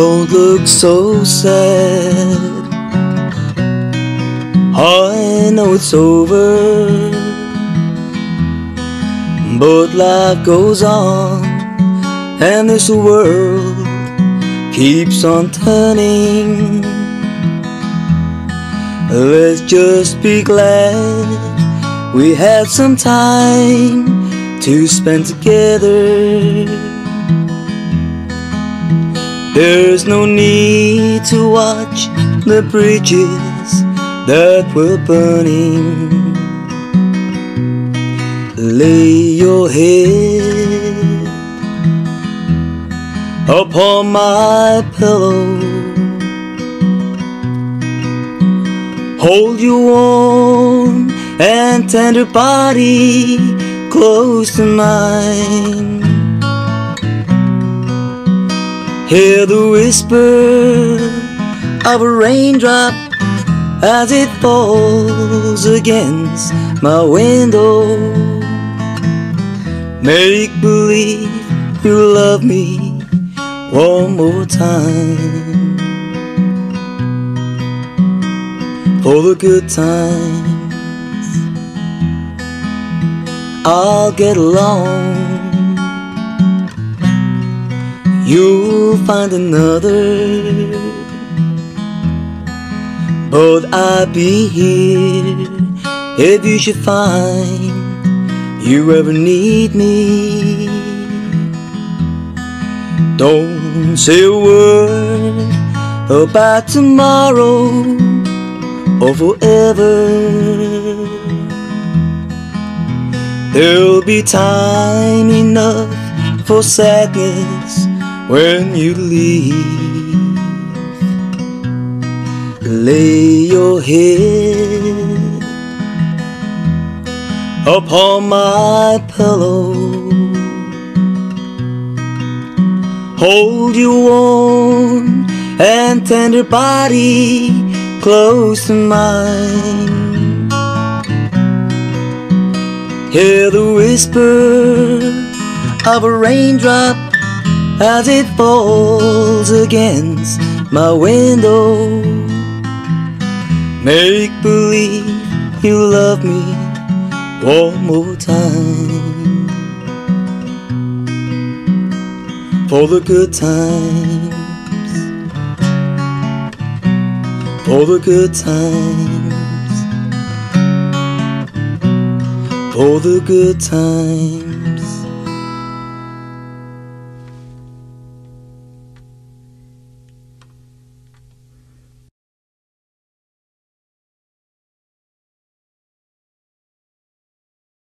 look so sad. I know it's over, but life goes on, and this world keeps on turning. Let's just be glad we had some time to spend together. There's no need to watch the bridges that were burning. Lay your head upon my pillow. Hold your warm and tender body close to mine. Hear the whisper of a raindrop as it falls against my window. Make believe you love me one more time for the good times. I'll get along. You'll find another, but I'll be here if you should find you ever need me. Don't say a word about tomorrow or forever. There'll be time enough for sadness when you leave. Lay your head upon my pillow. Hold your warm and tender body close to mine. Hear the whisper of a raindrop as it falls against my window. Make believe you love me one more time for the good times, for the good times, for the good times.